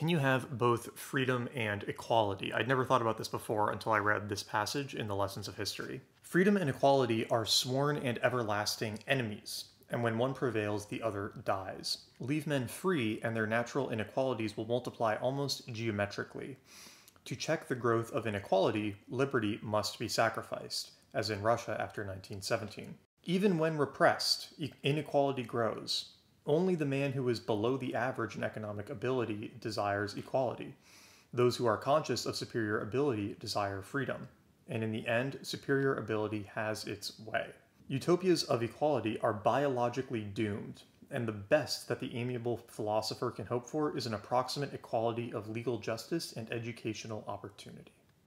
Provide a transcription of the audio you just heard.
Can you have both freedom and equality? I'd never thought about this before until I read this passage in the Lessons of History. Freedom and equality are sworn and everlasting enemies, and when one prevails, the other dies. Leave men free, and their natural inequalities will multiply almost geometrically. To check the growth of inequality, liberty must be sacrificed, as in Russia after 1917. Even when repressed, inequality grows. Only the man who is below the average in economic ability desires equality. Those who are conscious of superior ability desire freedom. And in the end, superior ability has its way. Utopias of equality are biologically doomed, and the best that the amiable philosopher can hope for is an approximate equality of legal justice and educational opportunity.